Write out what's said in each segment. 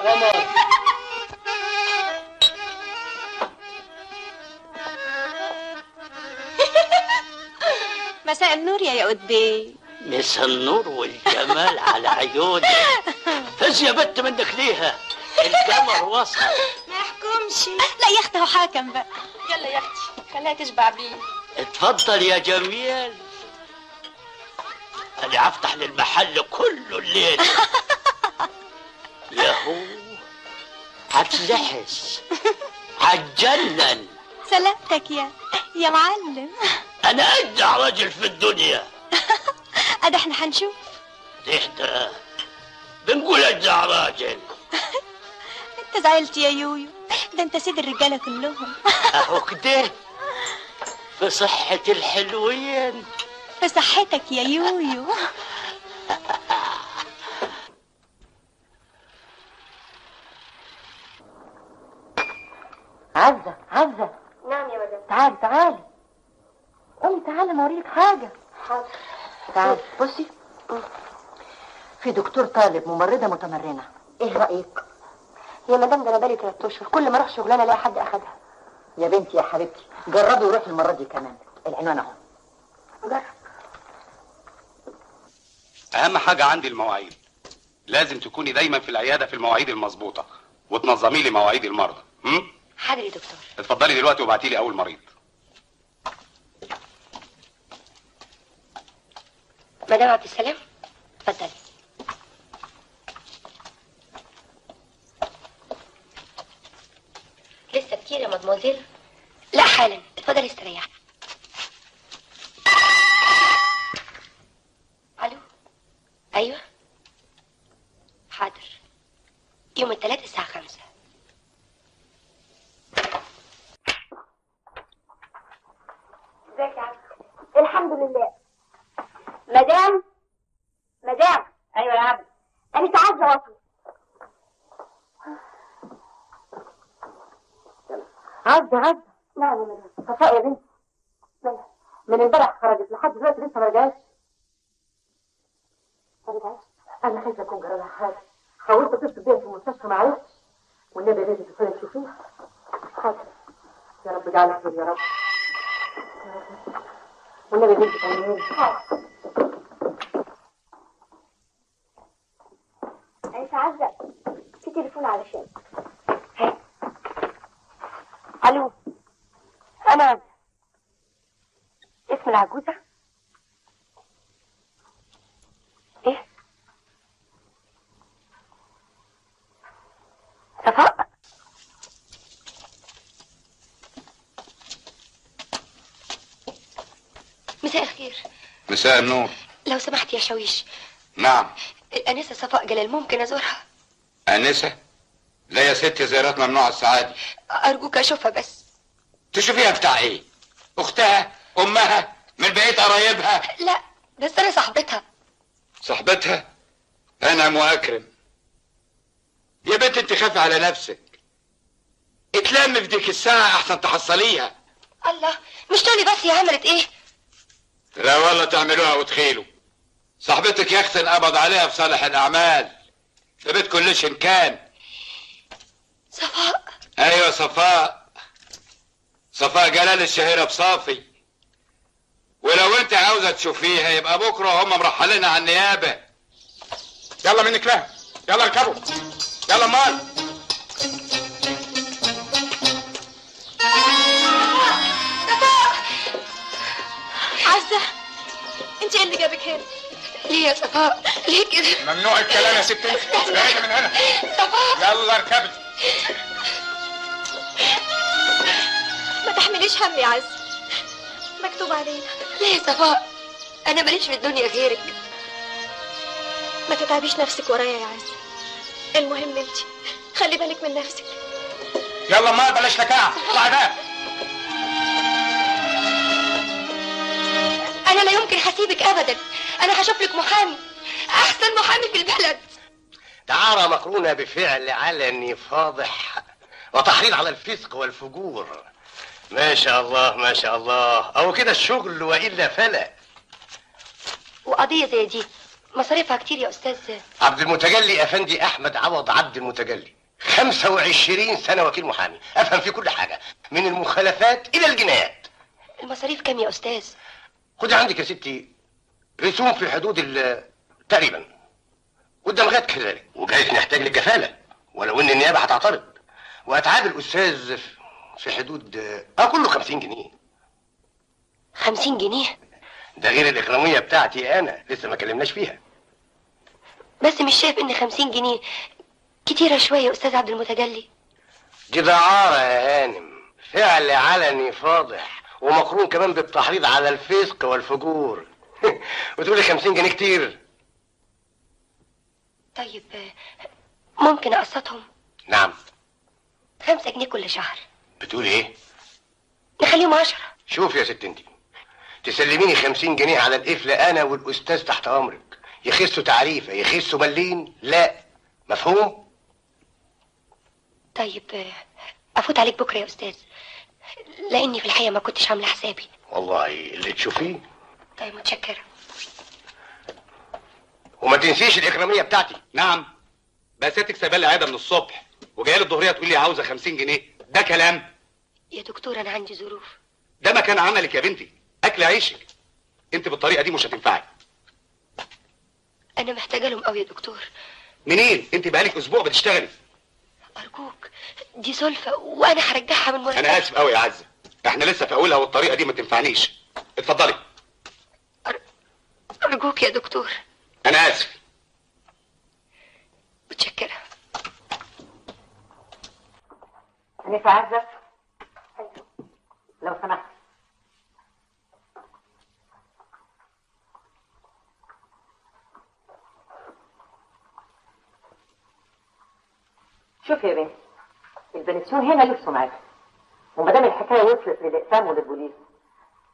قمر مساء النور يا يا بيه مسا النور والجمال على عيوني. فز يا بت منك ليها القمر وصل. ما يحكمش. لا يا أختي هو حاكم بقى. يلا يا أختي خليها تشبع بيه. اتفضل يا جميل. أنا أفتح للمحل كله الليل. ياهو هتلحس هتجنن سلامتك يا يا معلم. أنا اجدع راجل في الدنيا. أدي إحنا هنشوف ده بنقول اجدع راجل. أنت زعلت يا يويو. ده أنت سيد الرجالة كلهم. أهو كده. في صحة الحلوين. في صحتك يا يويو. عزة عزة. نعم يا مدام تعالي تعالي. قومي تعالي ما اوريك حاجة. حاضر. تعالي بصي. في دكتور طالب ممرضة متمرنة. إيه رأيك؟ يا مدام ده أنا بقالي ثلاث أشهر. كل ما أروح شغلانة ألاقي حد أخدها. يا بنتي يا حبيبتي جربي وروحي المرة دي كمان. العنوان أهو. جرب. أهم حاجة عندي المواعيد. لازم تكوني دايما في العيادة في المواعيد المظبوطة وتنظمي لي مواعيد المرضى. هم؟ حاضر يا دكتور. اتفضلي دلوقتي وابعتي لي أول مريض. مدام عبد السلام اتفضلي. لسه كتير يا مدموزيل؟ لا حالا اتفضلي استريحي. ألو؟ أيوه. حاضر. يوم الثلاث الساعة خمسة ازيك يا عبد الحمد لله مدام؟ مدام. أيوه يا عبد. أنا تعالى واصل عزة عزة نعم يا مدام صفاء يا بنتي؟ من امبارح خرجت. لحد دلوقتي لسه ما رجعتش. ما رجعتش. أنا خايفة أكون جرى لها حاجة. حاولت أتصل بيها في المستشفى ما عرفتش. والنبي لازم تدخلي تشوفيها حاضر. يا رب اجعلك خير يا رب. والنبي بنتي طمنيني حاضر انت عزة في تليفون علشان. ها ألو. أنا. اسم العجوزة. إيه؟ صفاء. مساء الخير. مساء النور. لو سمحت يا شويش. نعم. الأنسة صفاء جلال ممكن أزورها؟ أنسة؟ لا يا ستي زيارات ممنوعه السعاده أرجوك أشوفها بس. تشوفيها بتاع إيه أختها أمها من بقيه قرايبها. لا بس أنا صاحبتها. صاحبتها؟ انعم واكرم يا بنت أنت خافي على نفسك. اتلم في ديك الساعة أحسن تحصليها. الله مش تقولي بس هي عملت إيه؟ لا والله تعملوها وتخيلوا. صاحبتك يا أختي انقبض عليها في صالح الأعمال. في بيت كلش إن كان. صفاء. أيوه صفاء. صفاء جلال الشهيرة بصافي. ولو أنت عاوزة تشوفيها يبقى بكرة هم مرحلينها على النيابة. يلا منك له. يلا اركبوا. يلا مال. عزة أنت اللي جابك هنا. ليه يا صفاء ليه كده؟ ممنوع الكلام يا ست انت بعيد من هنا. صفاء يلا اركبي. ما تحمليش هم يا عزة مكتوب علينا. ليه يا صفاء أنا ماليش في الدنيا غيرك. ما تتعبيش نفسك ورايا يا عزة المهم انت خلي بالك من نفسك. يلا مال بلاش لكاعه اطلعي بقى. أنا لا يمكن هسيبك أبدا. أنا هشوف لك محامي. أحسن محامي في البلد. دعارة مقرونة بفعل علني فاضح وتحريض على الفسق والفجور. ما شاء الله ما شاء الله. أو كده الشغل وإلا فلا. وقضية زي دي مصاريفها كتير يا أستاذ. عبد المتجلي أفندي أحمد عوض عبد المتجلي. 25 سنة وكيل محامي. أفهم في كل حاجة من المخالفات إلى الجنايات. المصاريف كام يا أستاذ؟ خدي عندك يا ستي رسوم في حدود ال تقريبا. والدمغات كذلك. وجايز نحتاج للكفاله ولو إن النيابة هتعترض. واتعاب الاستاذ في حدود آه كله 50 جنيه. خمسين جنيه؟ ده غير الاكراميه بتاعتي أنا لسه ما كلمناش فيها. بس مش شايف إن خمسين جنيه كتيرة شوية يا أستاذ عبد المتجلي؟ دي دعارة يا هانم. فعل علني فاضح. ومقرون كمان بالتحريض على الفسق والفجور. وتقولي 50 جنيه كتير. طيب ممكن اقسطهم نعم. خمسة جنيه كل شهر. بتقولي إيه؟ نخليهم عشرة. شوف يا ست انتي تسلميني 50 جنيه على القفل أنا والأستاذ تحت أمرك. يخسوا تعريفة يخسوا ملين لا. مفهوم؟ طيب أفوت عليك بكرة يا أستاذ. لاني في الحقيقة ما كنتش عاملة حسابي. والله اللي تشوفيه. طيب متشكرة. وما تنسيش الإكرامية بتاعتي. نعم. بقى سايبه لي عاده من الصبح وجاية لي الظهرية تقول لي عاوزة 50 جنيه. ده كلام. يا دكتور أنا عندي ظروف. ده مكان عملك يا بنتي. أكل عيشك. أنت بالطريقة دي مش هتنفعي أنا محتاجة لهم قوي يا دكتور. منين؟ أنت بقالك أسبوع بتشتغلي. أرجوك دي سلفة وأنا هرجعها من مرتبي أنا آسف قوي يا عزة. إحنا لسه في أولها والطريقة دي ما تنفعنيش. اتفضلي. أرجوك يا دكتور. أنا آسف. متشكرة. أنسة عزة. لو سمحت. شوف يا بنتي البنسيون هنا له سمعته وما دام الحكاية وصلت للإقسام وللبوليس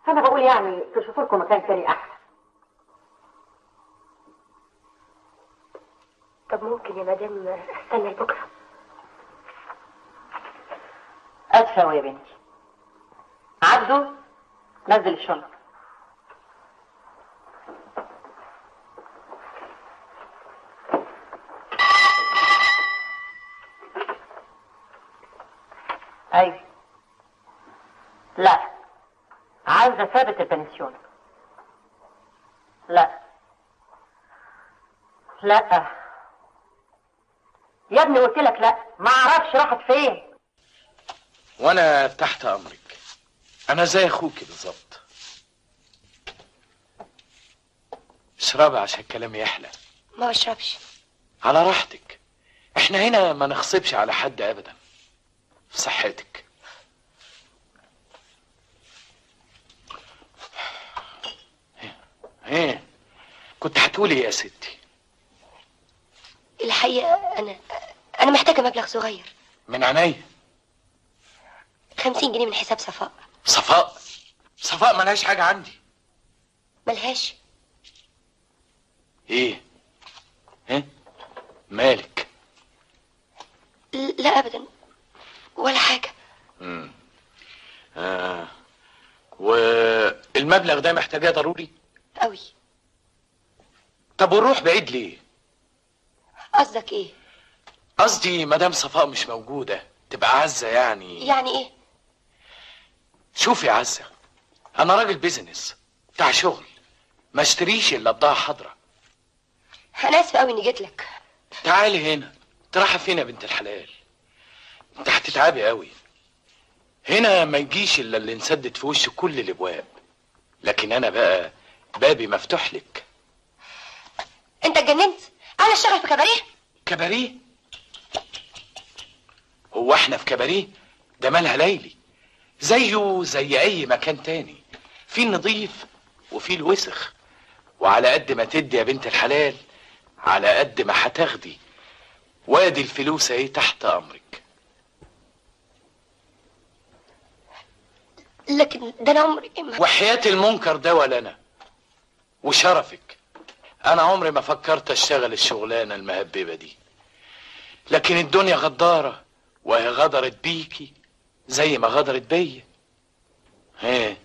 فأنا بقول يعني تشوفوا لكم مكان تاني أحسن. طب ممكن يا مدام أستنى لبكرة؟ اسفه يا بنتي. عبده نزل الشنط. عايزه ثابت البنسيون. لا. لا. يا ابني قلت لك لا. ما أعرفش راحت فين. وأنا تحت امرك. أنا زي اخوكي بالظبط. اشربي عشان الكلام يحلى. ما بشربش. على راحتك. إحنا هنا ما نغصبش على حد ابدا. في صحتك إيه كنت هتقولي إيه يا ستي؟ الحقيقة أنا أنا محتاجة مبلغ صغير. من عينيا. خمسين جنيه من حساب صفاء. صفاء؟ صفاء ملهاش حاجة عندي. ملهاش. إيه؟ إيه؟ مالك؟ لا ابدا. ولا حاجة. مم. آه. والمبلغ ده محتاجاه ضروري؟ قوي طب ونروح بعيد ليه؟ قصدك إيه؟ قصدي مدام صفاء مش موجودة تبقى عزة يعني. يعني إيه؟ شوف يا عزة أنا راجل بيزنس بتاع شغل ما اشتريش إلا بضاعة حضرة أنا آسفة قوي إني جيت لك. تعالي هنا تراحة فين يا بنت الحلال. انت هتتعبي قوي هنا ما يجيش إلا اللي نسدد في وش كل الأبواب. لكن أنا بقى بابي مفتوح لك. انت اتجننت. أنا اشتغل في كباريه. كباريه؟ هو إحنا في كباريه؟ ده مالها ليلي. زيه زي اي مكان تاني. في النظيف وفي الوسخ. وعلى قد ما تدي يا بنت الحلال على قد ما هتاخدي. وادي الفلوس اهي تحت امرك. لكن ده أنا عمري ما وحياة المنكر ده ولا أنا. وشرفك. أنا عمري ما فكرت أشتغل الشغلانة المهببة دي. لكن الدنيا غدارة وهي غدرت بيكي زي ما غدرت بيا. ها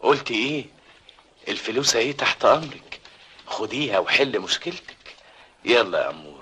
قلت إيه؟ الفلوس أهي تحت أمرك. خديها وحل مشكلتك. يلا يا أمورة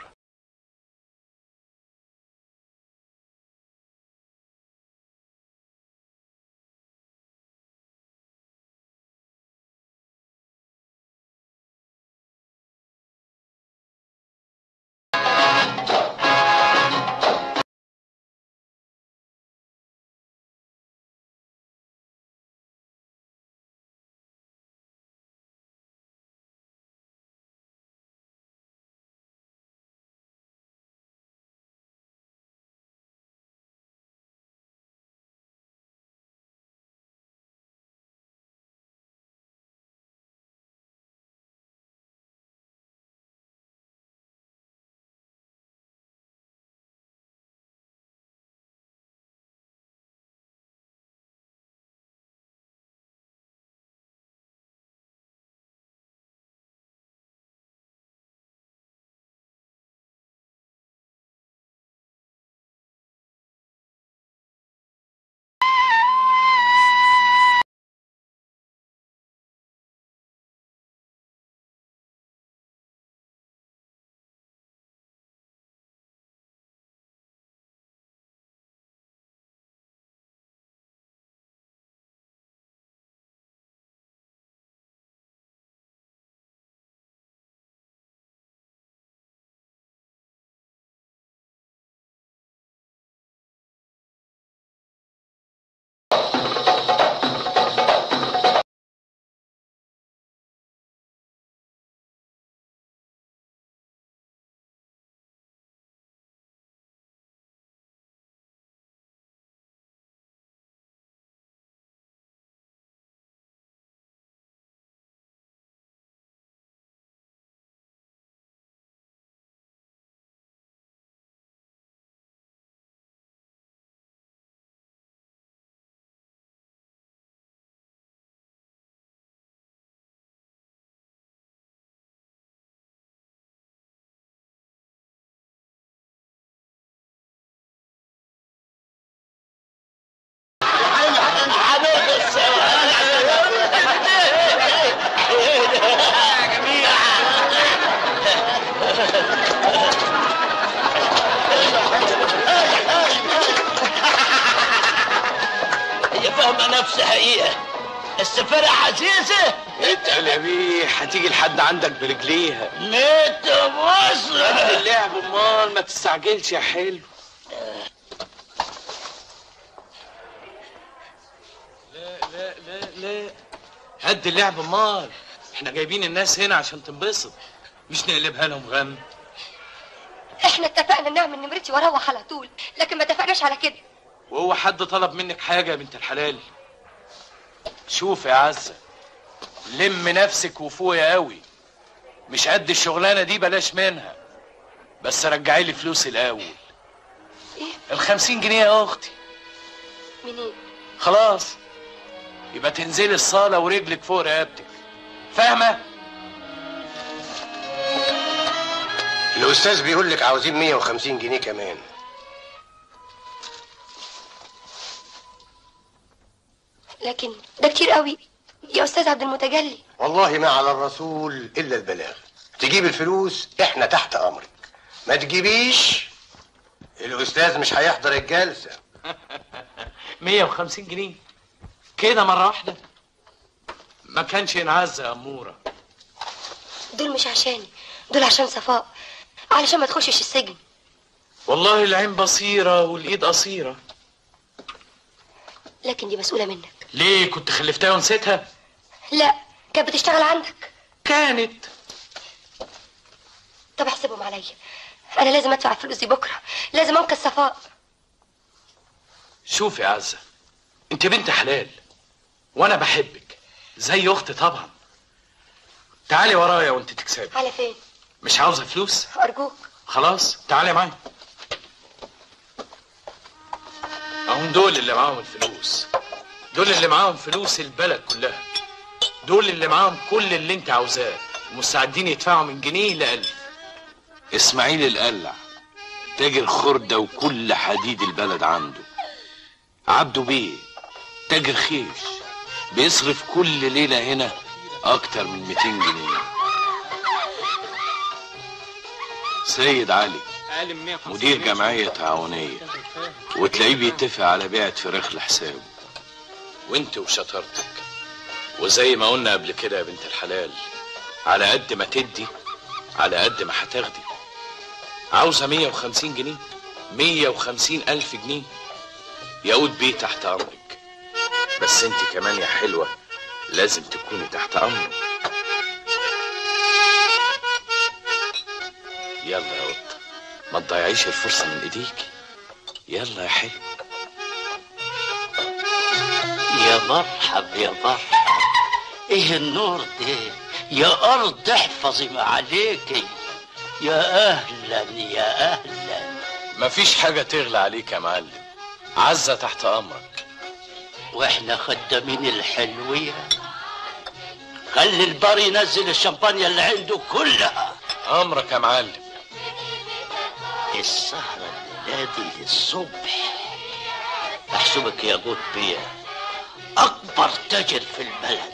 حقيقة. السفارة عزيزة اتقل يا بيه هتيجي لحد عندك برجليها. ميت مصر اللعب امال ما تستعجلش يا حلو. لا لا لا لا. هد اللعب امال. إحنا جايبين الناس هنا عشان تنبسط. مش نقلبها لهم غم. إحنا اتفقنا نعمل نمرتي وأروح على طول لكن ما اتفقناش على كده. وهو حد طلب منك حاجة يا بنت الحلال؟ شوف يا عزة لم نفسك وفوقي قوي مش قد الشغلانة دي بلاش منها. بس رجعي لي فلوسي الأول. إيه؟ الخمسين جنيه يا أختي. منين؟ خلاص. يبقى تنزلي الصالة ورجلك فوق رقبتك. فاهمة؟ الأستاذ بيقول لك عاوزين 150 جنيه كمان. لكن ده كتير قوي. يا أستاذ عبد المتجلي. والله ما على الرسول إلا البلاغ. تجيب الفلوس إحنا تحت أمرك. ما تجيبيش الأستاذ مش هيحضر الجلسة. 150 جنيه. كده مرة واحدة. ما كانش ينعز يا أمورة دول مش عشاني. دول عشان صفاء. علشان ما تخشش السجن. والله العين بصيرة والإيد قصيرة. لكن دي مسؤولة منك. ليه كنت خلفتها ونسيتها؟ لا كانت بتشتغل عندك. كانت. طب احسبهم عليا. أنا لازم أدفع الفلوس دي بكرة. لازم أنقذ صفاء. شوف يا عزة أنت بنت حلال وأنا بحبك زي أختي طبعا. تعالي ورايا وأنت تكسبي. على فين؟ مش عاوزة فلوس؟ أرجوك. خلاص تعالي معايا. اهم دول اللي معاهم الفلوس. دول اللي معاهم فلوس البلد كلها. دول اللي معاهم كل اللي انت عاوزاه. ومستعدين يدفعوا من جنيه لألف إسماعيل القلع تاجر خردة وكل حديد البلد عنده. عبده بيه تاجر خيش بيصرف كل ليلة هنا أكتر من 200 جنيه. سيد علي أقل من 150 مدير. جمعية تعاونية وتلاقيه بيتفق على بيعة فراخ لحسابه. وانت وشطارتك. وزي ما قلنا قبل كده يا بنت الحلال على قد ما تدي على قد ما هتاخدي. عاوزة 150 جنيه؟ 150 ألف جنيه؟ يقود بيه تحت أمرك. بس انت كمان يا حلوة لازم تكوني تحت أمره يلا يا قطة ما تضيعيش الفرصة من إيديكي. يلا يا حلو مرحب يا مرحب إيه النور ده؟ يا أرض احفظي ما عليكي. يا أهلا يا أهلا. مفيش حاجة تغلى عليك يا معلم. عزة تحت أمرك. وإحنا خدامين الحلوية. خلي البار ينزل الشمبانيا اللي عنده كلها. أمرك يا معلم. السهرة الليلة للصبح. أحسبك يا جود بيه أكبر تاجر في البلد.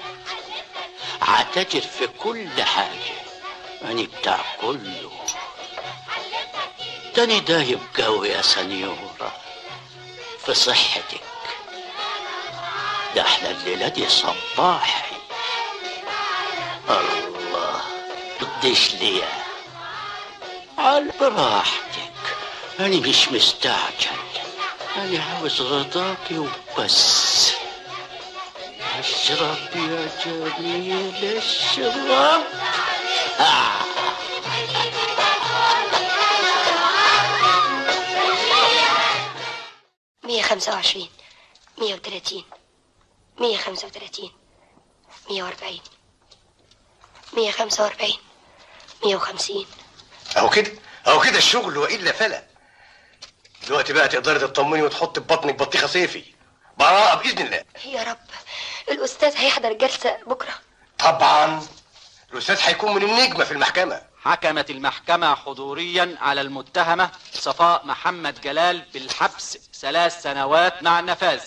عتاجر في كل حاجة. أنا بتاع كله. تاني دايب قوي يا سنيورة. في صحتك. ده إحنا الليلة دي صباحي. الله. قديش ليا. على براحتك. أنا مش مستعجل. أنا عاوز رضاكي وبس. اشرب يا جميل اشرب. مية خمسة وعشرين مية وتلاتين مية خمسة وتلاتين مية وأربعين مية خمسة وأربعين مية وخمسين. أهو كده أهو كده الشغل وإلا فلا. دلوقتي بقى تقدري تطمني وتحطي في بطنك بطيخة صيفي. براءه بإذن الله. يا رب. الأستاذ هيحضر الجلسة بكرة. طبعا. الأستاذ هيكون من النجمة في المحكمة. حكمت المحكمة حضوريا على المتهمة صفاء محمد جلال بالحبس ثلاث سنوات مع النفاذ.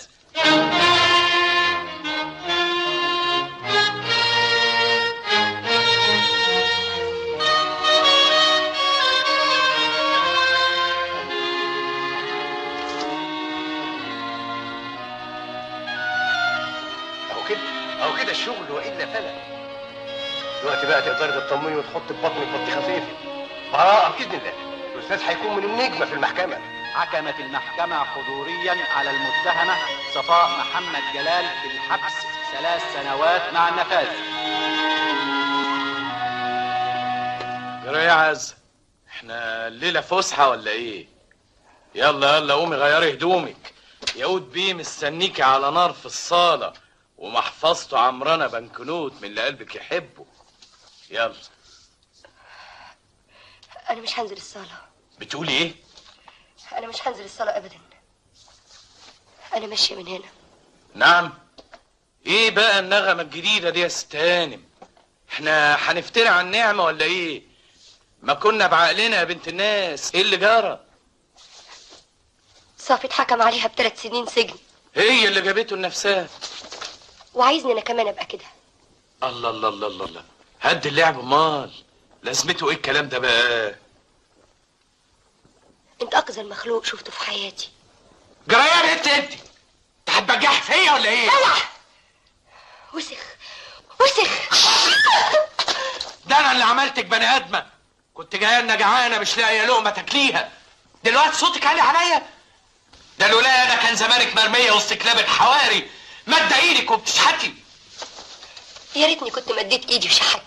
بقى تقدري تطمني وتحطي في بطنك بطيخه صيفي براءة بإذن الله. الأستاذ هيكون من النجمة في المحكمة. حكمت المحكمة حضوريا على المتهمة صفاء محمد جلال بالحبس ثلاث سنوات مع النفاذ يا يا عز إحنا الليلة فسحة ولا إيه؟ يلا يلا قومي غيري هدومك. يقود بيه مستنيكي على نار في الصالة ومحفظته عمرانة بنكنوت من اللي قلبك يحبه. يلا. أنا مش هنزل الصالة. بتقولي إيه؟ أنا مش هنزل الصالة أبدا. أنا ماشية من هنا. نعم. إيه بقى النغمة الجديدة دي يا ست هانم؟ إحنا هنفتري عن النعمة ولا إيه؟ ما كنا بعقلنا يا بنت الناس. إيه اللي جرى؟ صافي اتحكم عليها بثلاث سنين سجن. هي اللي جابته لنفسها. وعايزني أنا كمان أبقى كده. الله الله الله الله الله. هد اللعب امال لازمته إيه الكلام ده بقى؟ أنت أقذر مخلوق شفته في حياتي. إيه يا بنت أنت؟ أنت هتبجح فيا ولا إيه؟ وسخ وسخ. ده أنا اللي عملتك بني آدمة. كنت جاية لنا جعانة مش لاقية لقمة تاكليها. دلوقتي صوتك عالي عليا. ده لولا أنا كان زمانك مرمية وسط كلاب الحواري. مد إيدك وبتشحتي. يا ريتني كنت مديت إيدي وشحت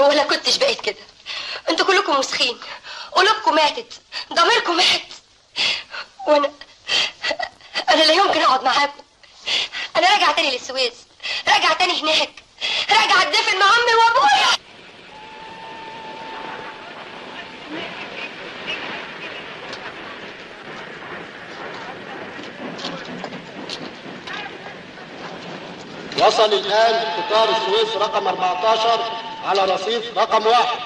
ولا كنتش بقيت كده. أنتوا كلكم مسخين. قلوبكم ماتت. ضميركم مات. وأنا أنا لا يمكن أقعد معاكم. أنا راجعة تاني للسويس. راجعة تاني هناك. راجعة اتدفن مع أمي وأبويا. وصل الآن قطار السويس رقم 14 على رصيف رقم واحد.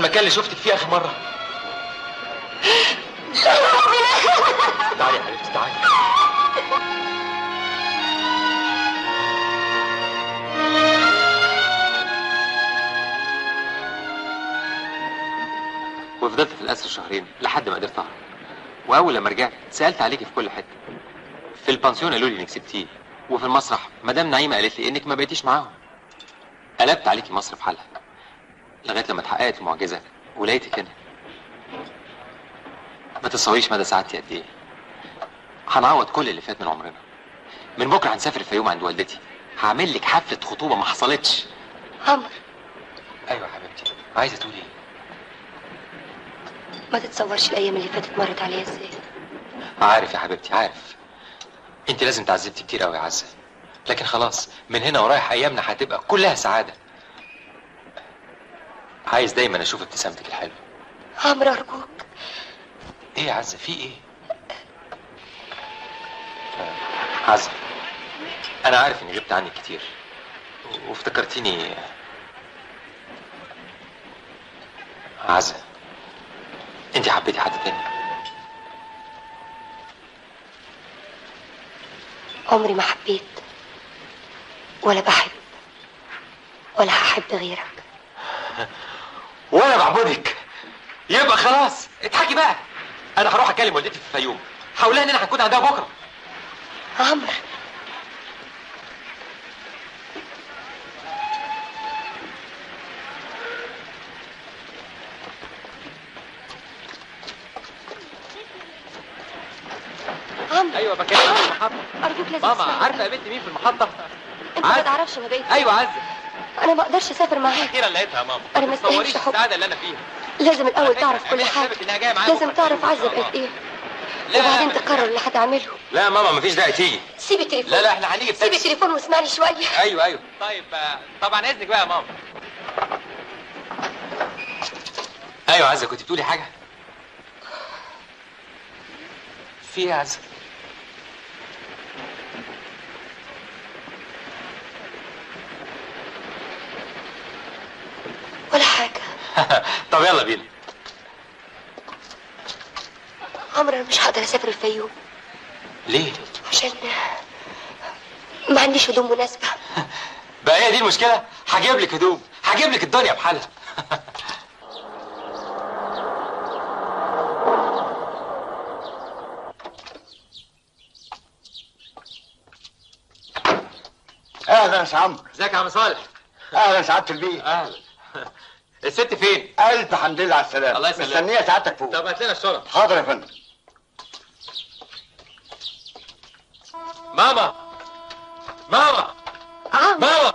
المكان اللي شفتك فيه آخر مرة. تعالي يا حبيبتي تعالي. وفضلت في الأسر شهرين لحد ما قدرت أهرب وأول لما رجعت سألت عليكي في كل حتة. في البانسيون قالوا لي إنك سبتيه. وفي المسرح مدام نعيمة قالت لي إنك ما بقيتيش معاهم. قلبت عليكي مصر في حالها. لغاية لما اتحققت المعجزة ولقيتك هنا ما تتصوريش مدى سعادتي قد إيه. هنعوض كل اللي فات من عمرنا. من بكرة هنسافر الفيوم عند والدتي. هعمل لك حفلة خطوبة ما حصلتش. عمرو أيوة يا حبيبتي. عايزة تقولي إيه؟ ما تتصورش الأيام اللي فاتت مرت عليا إزاي. عارف يا حبيبتي عارف. أنت لازم تعذبتي كتير قوي يا عزة. لكن خلاص من هنا ورايح أيامنا هتبقى كلها سعادة. عايز دايما أشوف ابتسامتك الحلوة. عمرو أرجوك. إيه يا عزة؟ في إيه؟ عزة أنا عارف إني غبت عنك كتير وافتكرتيني. عزة أنت حبيتي حد تاني؟ عمري ما حبيت ولا بحب ولا هحب غيرك. وأنا بعبدك. يبقى خلاص. اضحكي بقى. أنا هروح اكلم والدتي في الفيوم هقولها اننا هنكون عندها بكرة. عمرو. عمرو. أيوه بكلمك. في المحطه أرجوك لازم ماما. عارفة يا بنت مين في المحطة؟ أنت ما. تعرفش أنا بقيت أيوه. عزه أنا ما أقدرش أسافر معاك. أخيرا لقيتها يا ماما. أنا ما استاهلش حب. السعادة اللي أنا فيها. لازم الأول تعرف كل حاجة. لازم تعرف الله. بقت إيه لا، وبعدين. تقرر اللي هتعمله لا يا ماما مفيش داعي تيجي. سيب التليفون. لا لا إحنا هنيجي سيب التليفون واسمعني شوية. أيوه أيوه. طيب طبعا إذنك بقى يا ماما. أيوه عزة كنت بتقولي حاجة؟ في إيه يا عزة؟ ولا حاجة. طب يلا بينا. عمرو أنا مش هقدر أسافر الفيوم ليه؟ عشان ما عنديش هدوم مناسبة. بقى هي دي المشكلة؟ هجيب لك هدوم. هجيب لك الدنيا بحالها. أهلا يا عمرو. إزيك يا عم صالح؟ أهلا سعادة البيه أهلا. الست فين؟ ألف حمد لله على السلامة. الله يسلمك. مستنية سعادتك فوق. طب هات لنا الشرط حاضر يا فندم. ماما. ماما. ماما.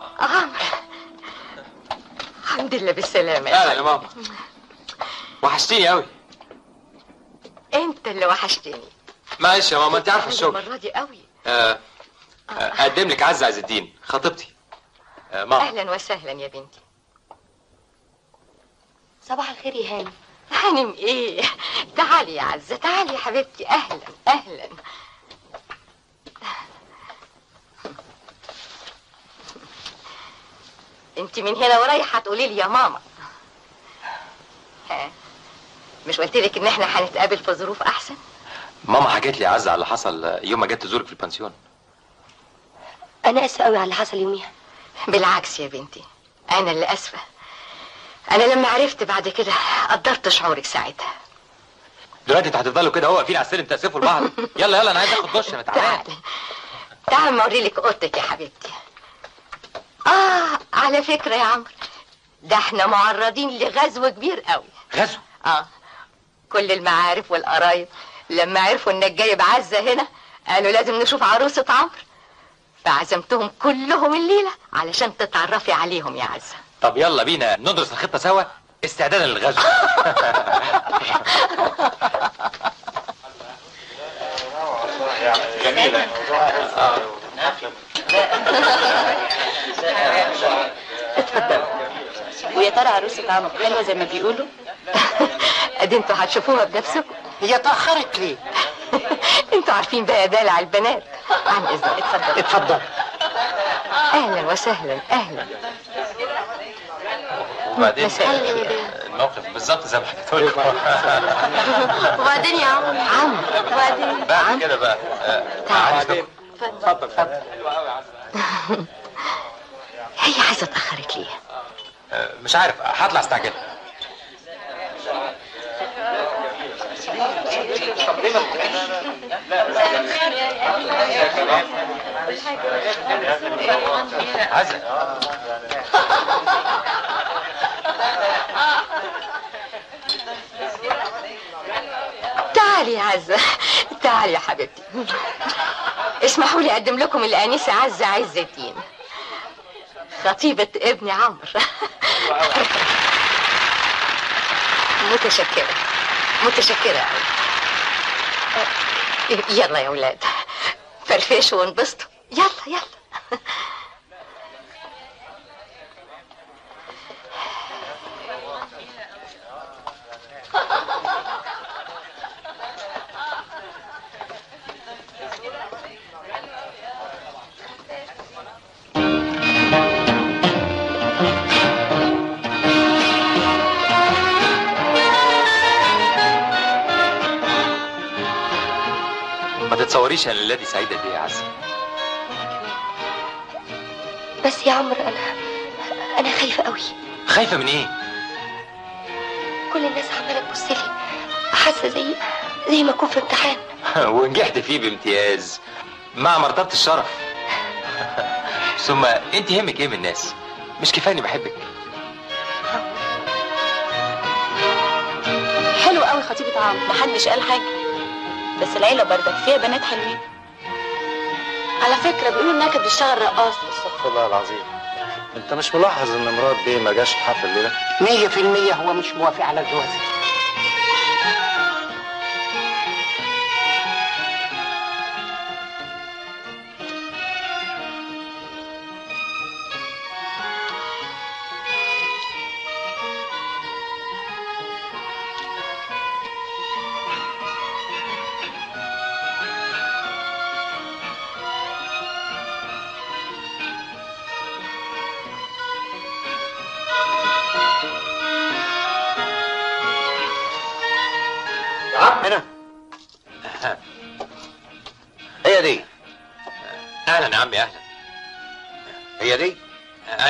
الحمد لله بالسلامة. أهلا يا ماما. وحشتيني قوي أنت اللي وحشتني. معلش يا ماما أنت عارفة الشغل. المرة دي قوي آه، آه، أقدم لك عزة عز الدين. خطيبتي. آه، ماما. أهلا وسهلا يا بنتي. صباح الخير يا هاني هانم إيه؟ تعالي يا عزة تعالي يا حبيبتي. أهلا أهلا. أنت من هنا ورايحة تقولي لي يا ماما. ها؟ مش قلت لك إن إحنا هنتقابل في ظروف أحسن؟ ماما حكت لي يا عزة على اللي حصل يوم ما جت تزورك في البنسيون. أنا آسفة قوي على اللي حصل يوميها. بالعكس يا بنتي أنا اللي آسفة. أنا لما عرفت بعد كده قدرت شعورك ساعتها. دلوقتي أنتوا هتفضلوا كده هو واقفين على السلم تاسفوا لبعض. يلا يلا أنا عايز آخد دش أنا تعبان. تعالي تعالي ما أوري لك أوضتك يا حبيبتي. آه على فكرة يا عمرو ده إحنا معرضين لغزو كبير قوي. غزو؟ آه كل المعارف والقرايب لما عرفوا إنك جايب عزه هنا قالوا لازم نشوف عروسة عمرو. فعزمتهم كلهم الليلة علشان تتعرفي عليهم يا عزة. طب يلا بينا ندرس الخطة سوا. استعدادا للغزو. جميلة. ويا ترى عروسة عمرو حلوة زي ما بيقولوا؟ أدي أنتوا هتشوفوها بنفسكم. هي اتأخرت ليه؟ أنتوا عارفين بقى دلع البنات. عن اذنك اتفضل. اتفضل. أهلا وسهلا أهلا. وبعدين الموقف بالظبط زي ما حكيت لكم. وبعدين يا عم. عم. وبعدين. بعد كده بقى آه، تعال. اتفضل اتفضل. هي عايزة اتاخرت ليه؟ آه، مش عارف هطلع استعجل عزة تعالي يا عزة تعالي يا حبيبتي. اسمحوا لي أقدم لكم الأنسة عزة عز الدين. خطيبة ابني عمرو. متشكرة. متشكرة. يلا يا ولاد. فرفشوا وانبسطوا. يلا يلا. أنا الذي سعيدة دي يا عزة بس يا عمرو أنا أنا خايفة قوي. خايفة من إيه؟ كل الناس عمالة تبص لي. حاسة زي زي ما أكون في امتحان. ونجحت فيه بامتياز. مع مرتبة الشرف. ثم أنت يهمك إيه من الناس؟ مش كفاية إني بحبك. حلو قوي خطيبة عمرو. محدش قال حاجة. بس العيلة برضك فيها بنات حلوين. على فكرة بيقولوا إنها كانت بتشتغل رقاصة. استغفر الله العظيم. أنت مش ملاحظ إن مراد بيه ما جاش الحفل في المية هو مش موافق على الجواز.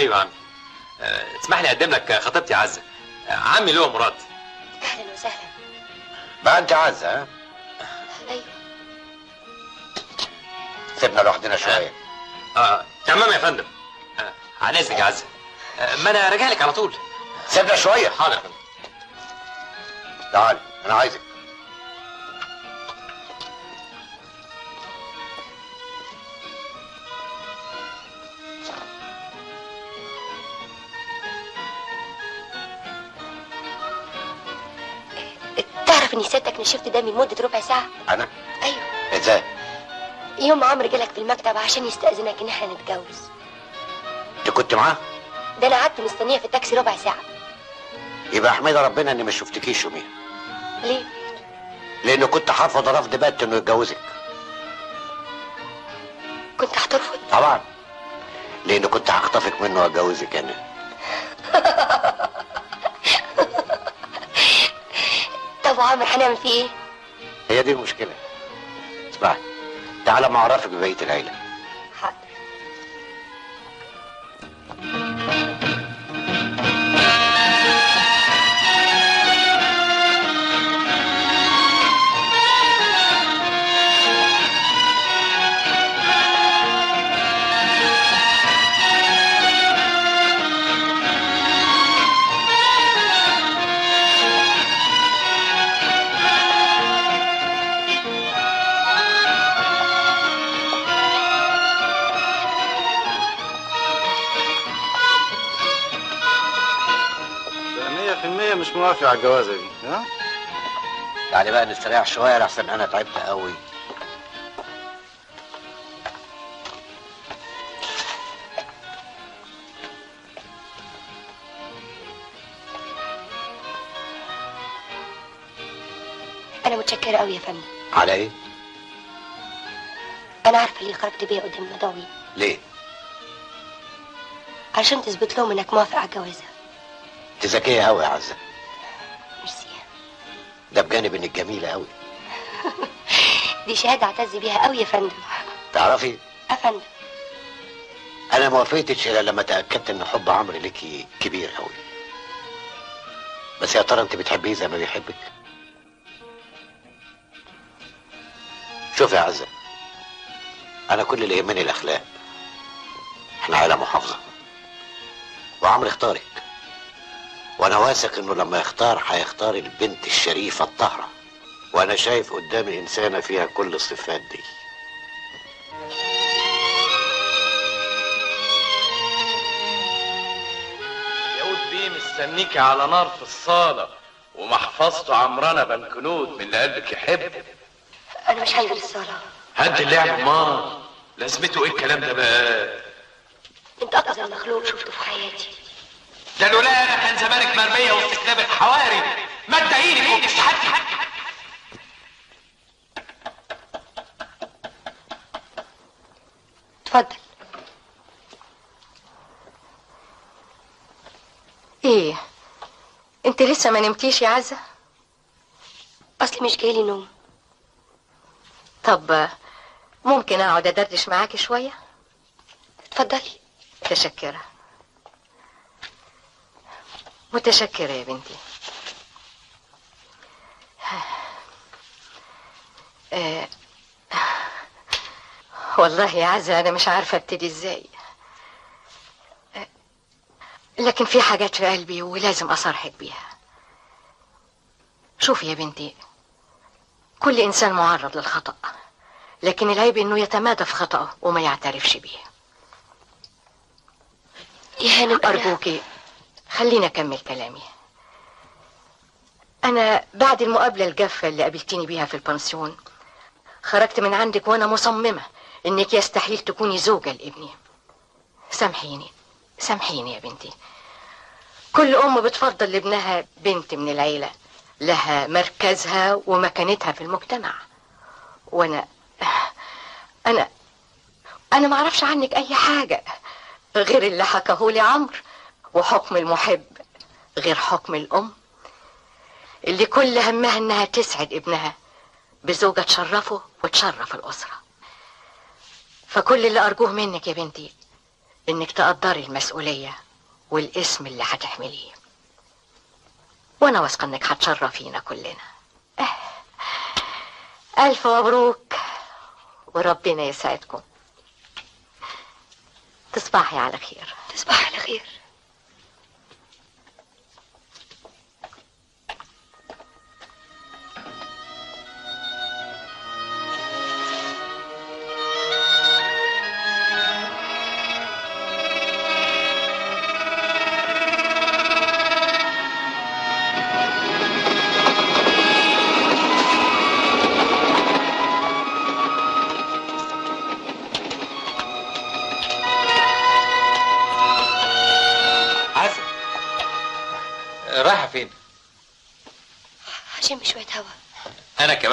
أيوه يا عمي. آه، اسمح لي أقدم لك خطيبتي عزة. آه، عمي له مراد أهلا وسهلا. بقى أنت عزة ها؟ أيوه. سيبنا لوحدنا شوية. آه تمام يا فندم. آه، على إذنك يا عزة. آه، ما أنا راجع لك على طول. سيبنا شوية. حاضر يا فندم. تعال أنا عايزك. نشفت ده من مدة ربع ساعة. أنا؟ أيوه. إزاي؟ يوم عمرو جالك في المكتب عشان يستأذنك إن إحنا نتجوز. أنت كنت معاه؟ ده أنا قعدت مستنيه في التاكسي ربع ساعة. يبقى احمد ربنا إني ما شفتكيش يوميها ليه؟ لأنه كنت حافظ رفض بات إنه يتجوزك. كنت هترفض؟ طبعا. لأنه كنت هخطفك منه وأتجوزك أنا. طب وعمرو هنعمل فيه؟ إيه هي دي المشكلة. اسمعي تعالى ما اعرفك ببقية العيلة. موافق على الجوازة دي ها؟ يعني بقى نستريح شوية لحسن أنا تعبت قوي. أنا متشكرة قوي يا فندم. على إيه؟ أنا عارفة ليه خرجت بيا قدام المدعوين ليه؟ عشان تثبت لهم إنك موافق على الجوازة. انت ذكيه قوي يا عزة. بجانب إنك جميلة قوي دي شهادة اعتز بيها قوي يا فندم. تعرفي؟ يا فندم. أنا ما وافقتش إلا لما تأكدت إن حب عمرو ليكي كبير قوي بس يا ترى أنت بتحبيه زي ما بيحبك؟ شوف يا عزة أنا كل اللي يهمني الأخلاق. إحنا عيله محافظة. وعمرو اختارك وأنا واثق إنه لما يختار هيختار البنت الشريفة الطاهرة. وأنا شايف قدامي إنسانة فيها كل الصفات دي. ياقوت بيه مستنيكي على نار في الصالة ومحفظته عمرانة بنكنود من اللي قلبك يحب أنا مش هنزل الصالة. هد اللعب مار لازمته إيه الكلام ده بقى؟ أنت اقذر مخلوق شفته في حياتي. ده لولا أنا كان زمانك مرمية وسط كلاب الحواري ما تدعيني فوق حد اتفضل. إيه انت لسه ما نمتيش يا عزة؟ اصلي مش جايلي نوم. طب ممكن اقعد ادردش معاكي شوية؟ اتفضلي. متشكرة. متشكرة يا بنتي. آه، والله يا عزة أنا مش عارفة أبتدي إزاي. آه، لكن في حاجات في قلبي ولازم أصارحك بيها. شوفي يا بنتي كل إنسان معرض للخطأ لكن العيب إنه يتمادى في خطأه وما يعترفش بيه. يا هانم أرجوكي خليني أكمل كلامي. أنا بعد المقابلة الجافة اللي قابلتيني بيها في البنسيون خرجت من عندك وأنا مصممة إنك يستحيل تكوني زوجة لابني. سامحيني سامحيني يا بنتي. كل أم بتفضل لابنها بنت من العيلة لها مركزها ومكانتها في المجتمع. وأنا أنا أنا معرفش عنك أي حاجة غير اللي حكاه لي عمرو. وحكم المحب غير حكم الأم اللي كل همها إنها تسعد ابنها بزوجة تشرفه وتشرف الأسرة. فكل اللي أرجوه منك يا بنتي إنك تقدري المسؤولية والاسم اللي هتحمليه. وأنا واثقة إنك هتشرفينا كلنا. آه. ألف مبروك وربنا يسعدكم. تصبحي على خير. تصبح على خير.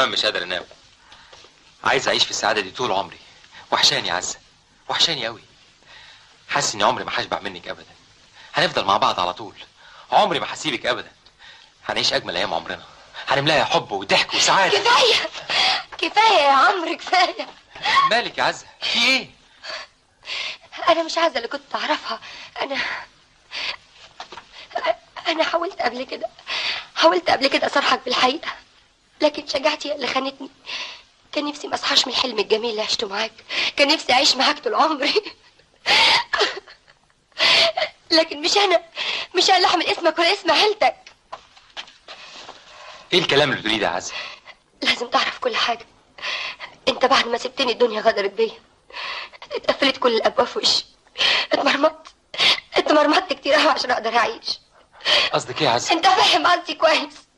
كمان مش قادر أنام. عايز أعيش في السعادة دي طول عمري. وحشاني يا عزة. وحشاني أوي حاسس إني عمري ما هشبع منك أبدا. هنفضل مع بعض على طول. عمري ما هسيبك أبدا. هنعيش أجمل أيام عمرنا. هنملاها حب وضحك وسعادة. كفاية. كفاية يا عمرو كفاية. مالك يا عزة؟ في إيه؟ أنا مش عايزة اللي كنت أعرفها. أنا أنا حاولت قبل كده. حاولت قبل كده أصرحك بالحقيقة. لكن شجاعتي اللي خانتني كان نفسي ما اصحاش من الحلم الجميل اللي عشته معاك. كان نفسي اعيش معاك طول عمري. لكن مش أنا مش أنا اللي احمل اسمك ولا اسم عيلتك. إيه الكلام اللي بتقوليه ده يا عزة؟ لازم تعرف كل حاجة. انت بعد ما سبتني الدنيا غدرت بيا. اتقفلت كل الأبواب في وشي. اتمرمطت. اتمرمطت كتير قوي عشان أقدر أعيش. قصدك إيه يا عزة؟ انت فاهم قصدي كويس.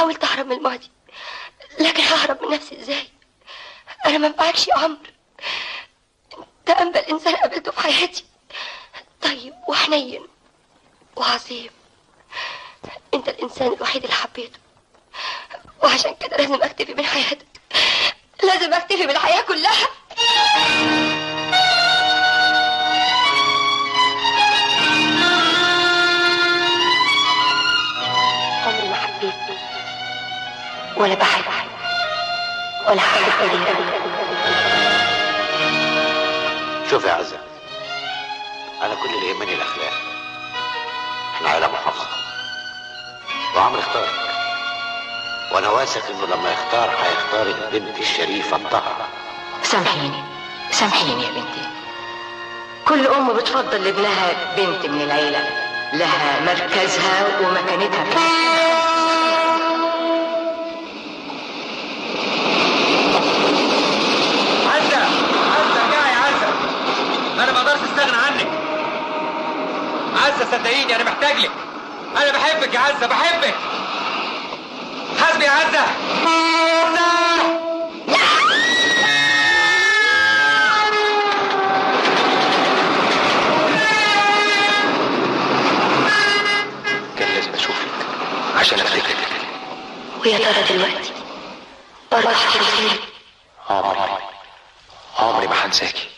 حاولت أهرب من الماضي لكن ههرب من نفسي إزاي؟ أنا ما معكش يا عمرو. انت انبل انسان قابلته في حياتي. طيب وحنين وعظيم. أنت الإنسان الوحيد اللي حبيته. وعشان كده لازم أكتفي من حياتك لازم أكتفي بالحياة كلها. ولا بحب ولا هحب غيرك شوف يا عزة أنا كل اللي يهمني الأخلاق. إحنا عائلة محافظة. وعمرو اختارك. وأنا واثق إنه لما يختار هيختار البنت الشريفة الطاهرة. سامحيني. سامحيني يا بنتي. كل أم بتفضل لابنها بنت من العيلة. لها مركزها ومكانتها. في عزة عزة ارجعي يا عزة أنا ما أقدرش استغنى عنك عزة صدقيني أنا محتاج لك. أنا بحبك يا عزة بحبك. حاسبي يا عزة. كان لازم أشوفك عشان أفتكرك. ويا ترى دلوقتي؟ برضه هتنسيني عمري. عمري ما هنساكي.